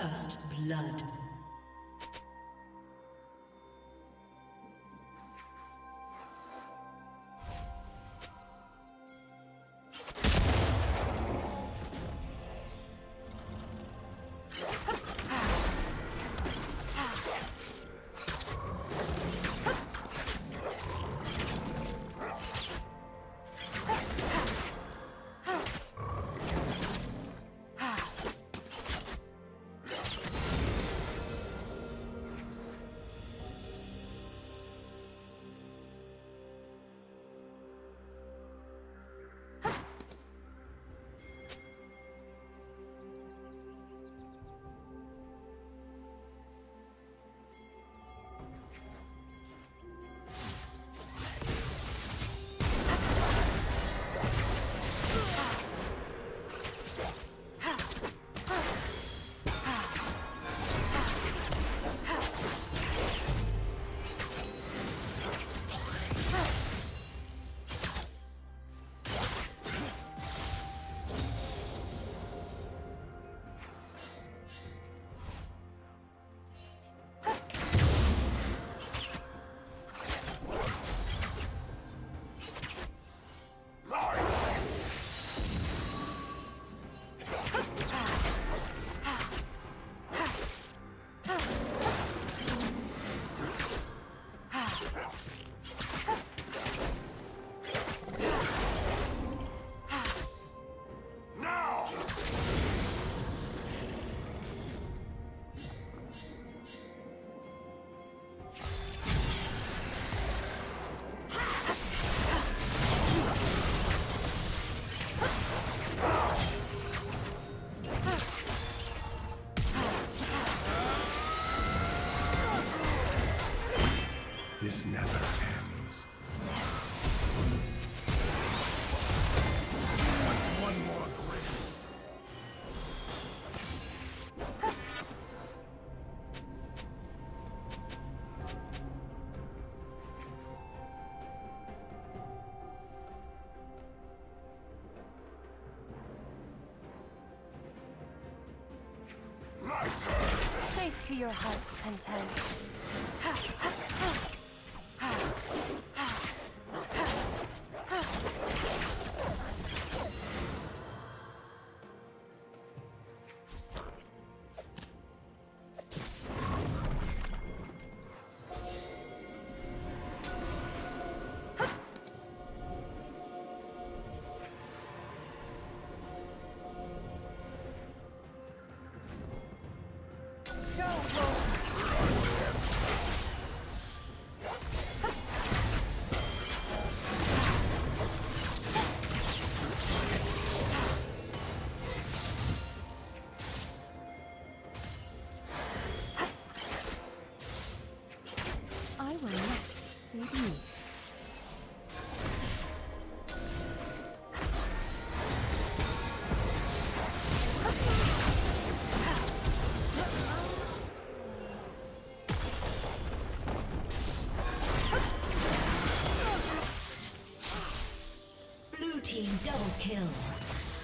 First blood. To your heart's content. Kill.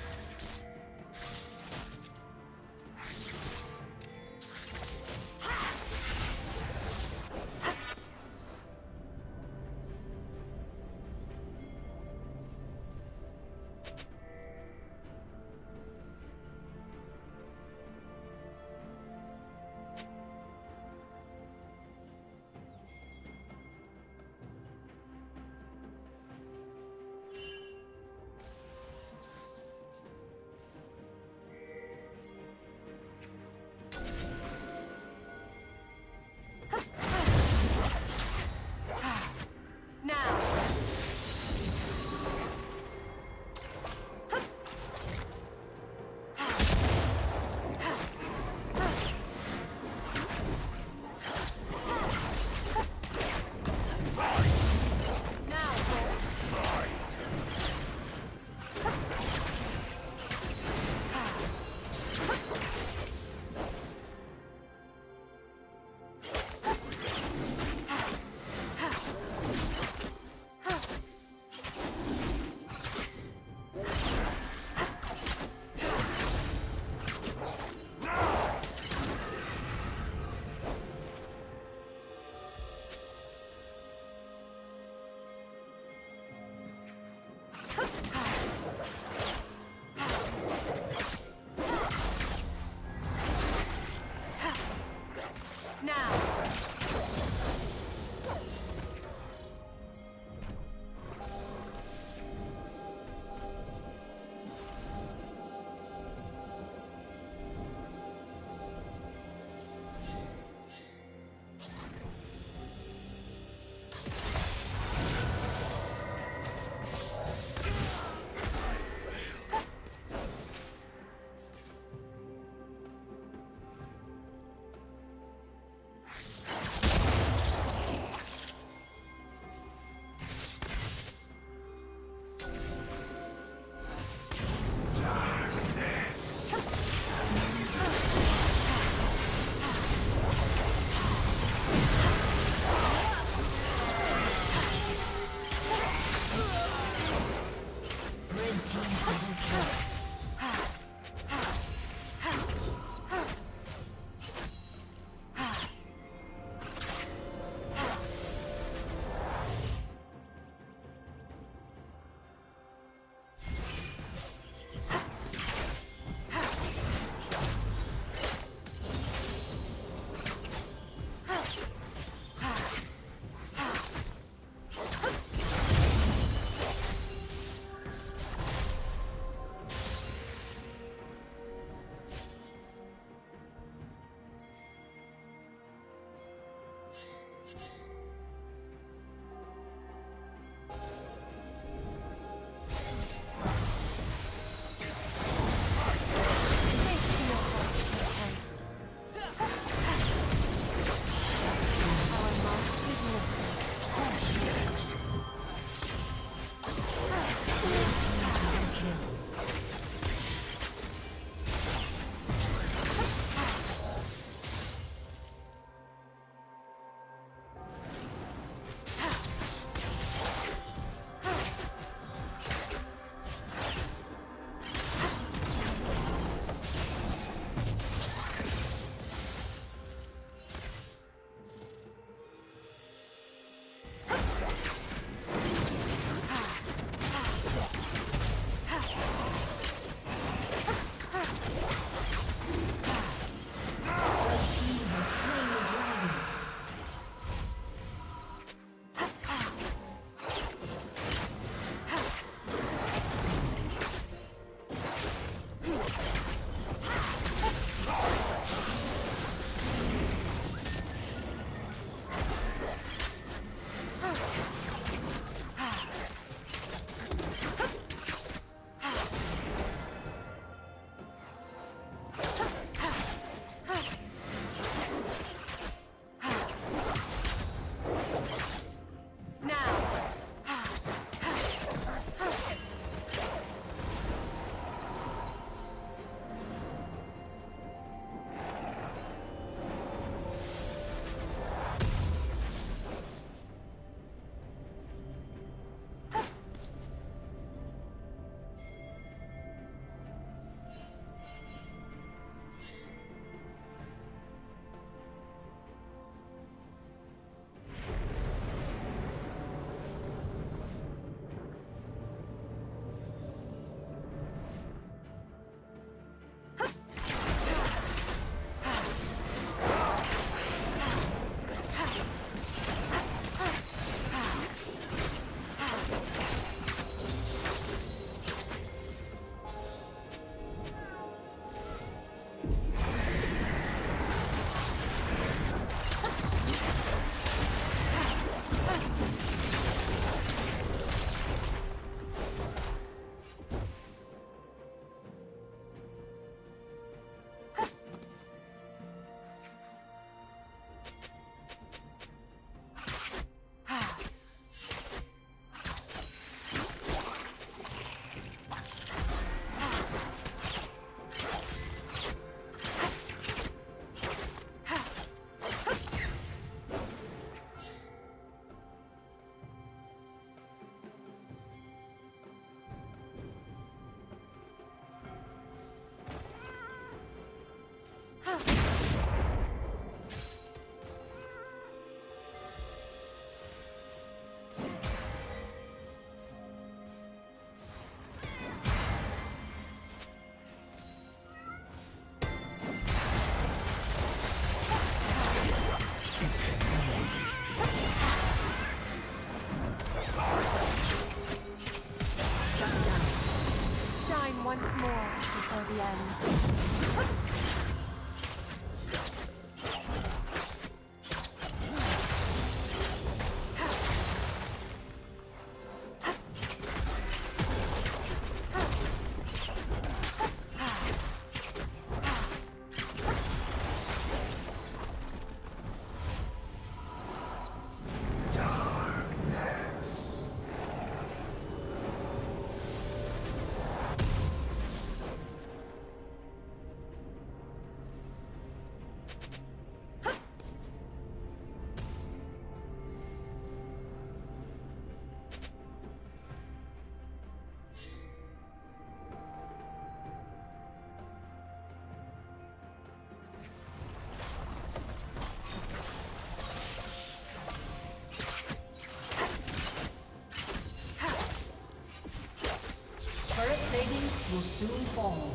Plating will soon fall.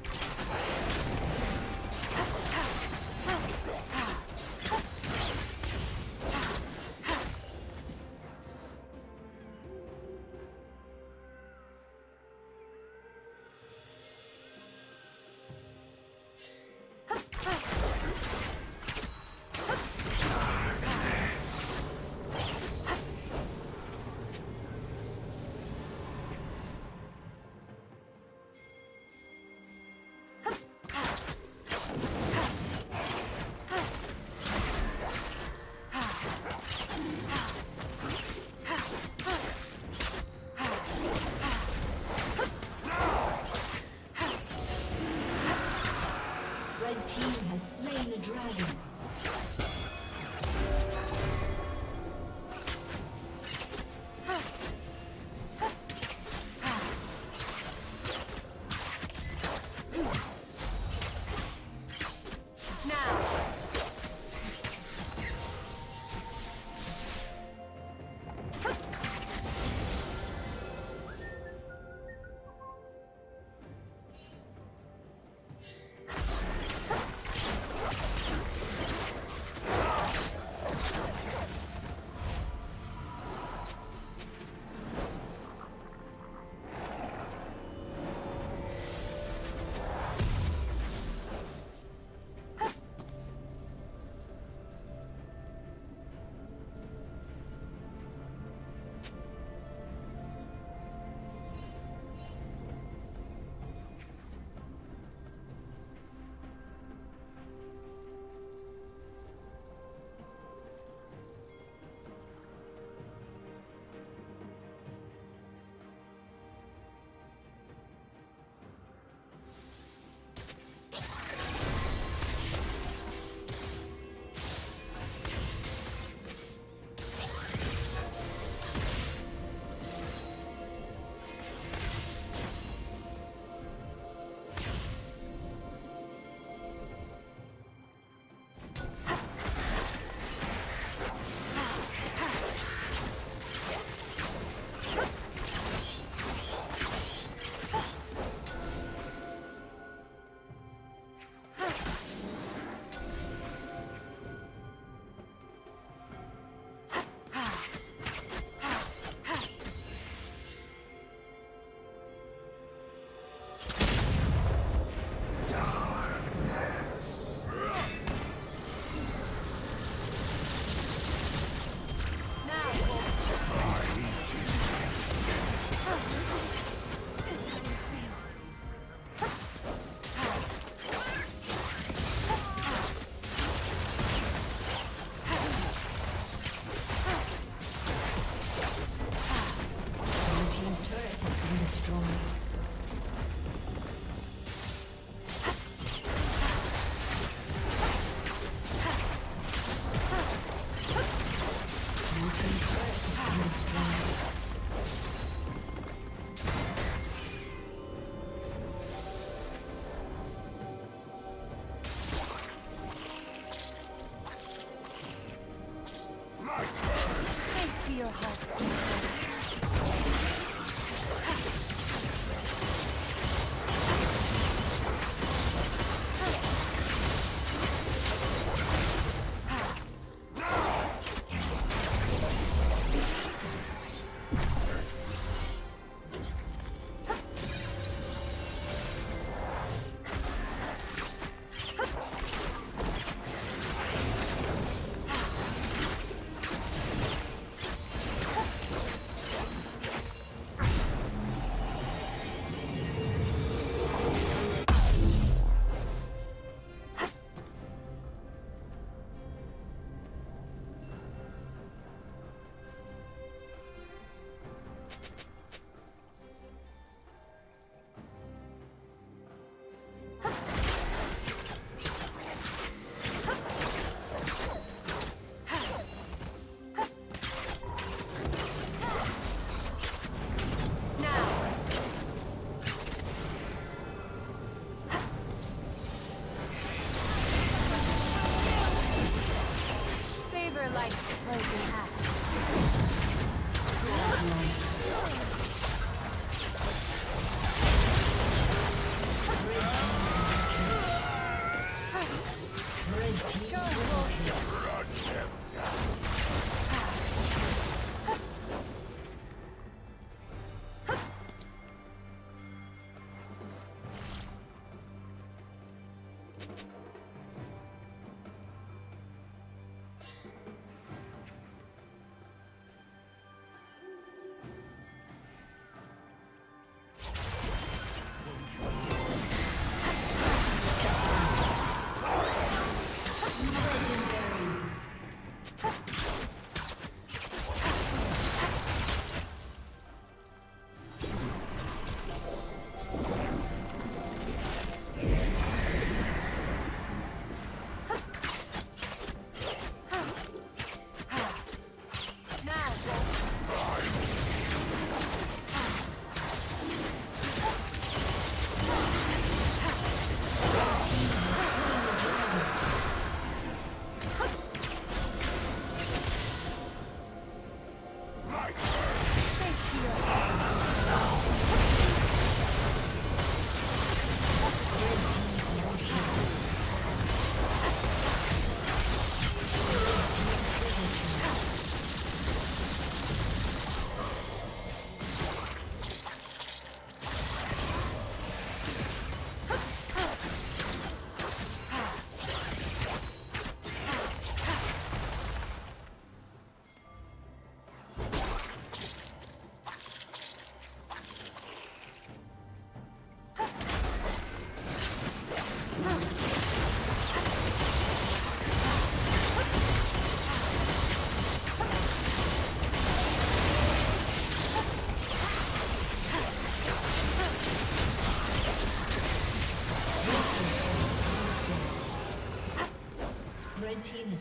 Killing spree.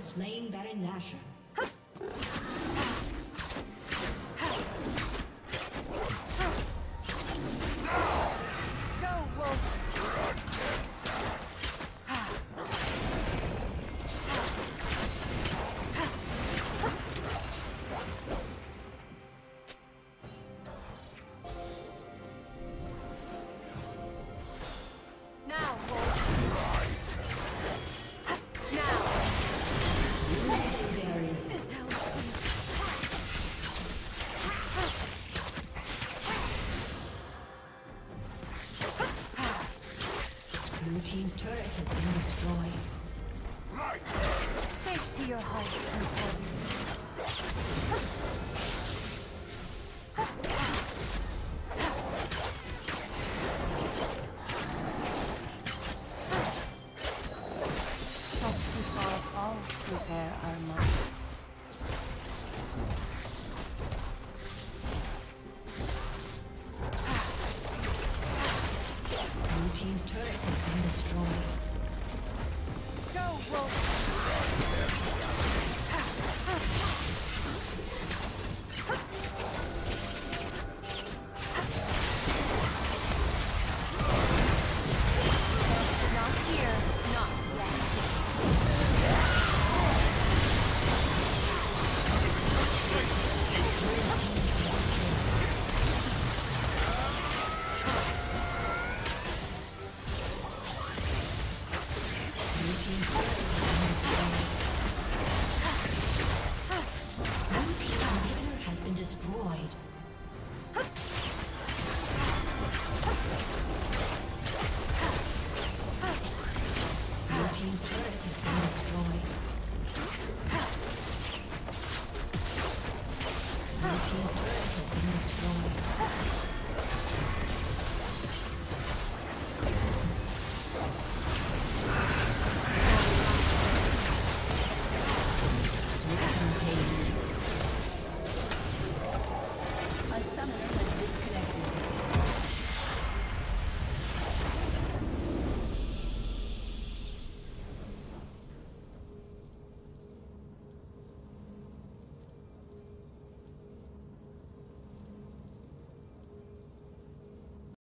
Slain Baron Nashor. Team's turret has been destroyed. Go, Wolf!